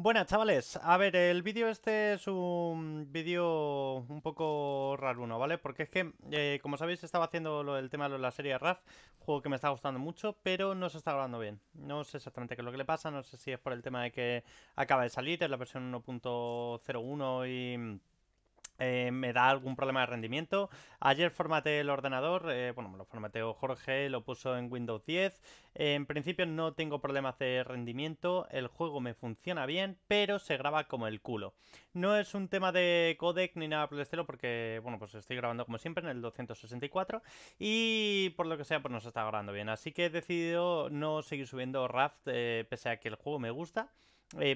Buenas chavales, a ver, el vídeo este es un vídeo un poco raro, ¿no? ¿vale? Porque es que, eh, como sabéis, estaba haciendo lo del tema de la serie RAF, juego que me está gustando mucho, pero no se está grabando bien. No sé exactamente qué es lo que le pasa, no sé si es por el tema de que acaba de salir, es la versión 1.01 y eh, me da algún problema de rendimiento. Ayer formateé el ordenador, eh, bueno, me lo formateó Jorge, lo puso en Windows 10. en principio no tengo problemas de rendimiento, el juego me funciona bien, pero se graba como el culo. No es un tema de codec ni nada por el estilo, porque, bueno, pues estoy grabando como siempre en el 264 y por lo que sea, pues no se está grabando bien. Así que he decidido no seguir subiendo Raft, eh, pese a que el juego me gusta.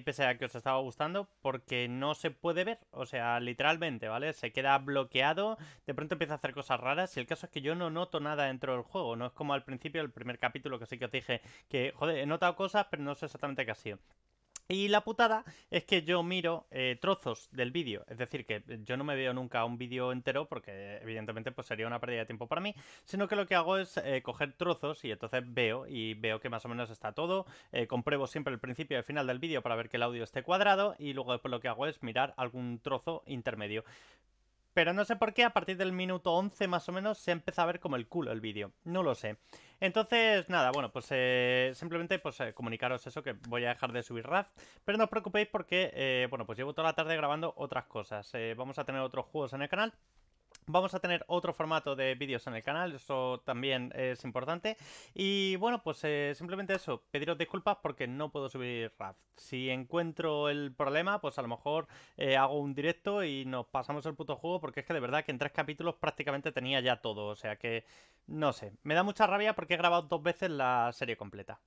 Pese a que os estaba gustando, porque no se puede ver, o sea, literalmente, ¿vale? Se queda bloqueado, de pronto empieza a hacer cosas raras y el caso es que yo no noto nada dentro del juego, no es como al principio, el primer capítulo que sí que os dije que, joder, he notado cosas, pero no sé exactamente qué ha sido. Y la putada es que yo miro eh, trozos del vídeo, es decir, que yo no me veo nunca un vídeo entero porque evidentemente pues sería una pérdida de tiempo para mí, sino que lo que hago es eh, coger trozos y entonces veo y veo que más o menos está todo, eh, compruebo siempre el principio y el final del vídeo para ver que el audio esté cuadrado y luego después lo que hago es mirar algún trozo intermedio. Pero no sé por qué a partir del minuto 11 más o menos se empieza a ver como el culo el vídeo. No lo sé. Entonces, nada, bueno, pues eh, simplemente pues eh, comunicaros eso, que voy a dejar de subir RAF. Pero no os preocupéis porque, eh, bueno, pues llevo toda la tarde grabando otras cosas. vamos a tener otros juegos en el canal. Vamos a tener otro formato de vídeos en el canal, eso también es importante. Y bueno, pues eh, simplemente eso, pediros disculpas porque no puedo subir RAF. Si encuentro el problema, pues a lo mejor eh, hago un directo y nos pasamos el puto juego porque es que de verdad que en tres capítulos prácticamente tenía ya todo. O sea que, no sé, me da mucha rabia porque he grabado dos veces la serie completa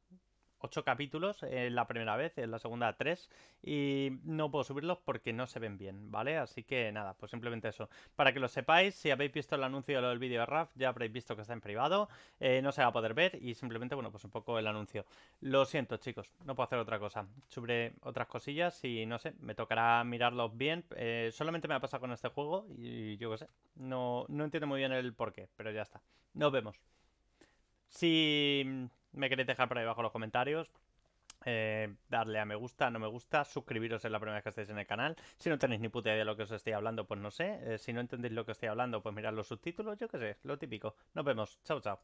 ocho capítulos en la primera vez, en la segunda tres, y no puedo subirlos porque no se ven bien, ¿vale? Así que nada, pues simplemente eso. Para que lo sepáis, si habéis visto el anuncio del vídeo de RAF, ya habréis visto que está en privado, eh, no se va a poder ver y simplemente, bueno, pues un poco el anuncio. Lo siento, chicos, no puedo hacer otra cosa. Subiré otras cosillas y no sé, me tocará mirarlos bien. Eh, solamente me ha pasado con este juego y yo qué sé, no, no entiendo muy bien el porqué, pero ya está. Nos vemos. Si me queréis dejar por ahí abajo los comentarios. Eh, darle a me gusta, no me gusta, suscribiros en la primera vez que estéis en el canal. Si no tenéis ni puta idea de lo que os estoy hablando, pues no sé. Eh, si no entendéis lo que estoy hablando, pues mirad los subtítulos, yo qué sé, lo típico. Nos vemos, chao, chao.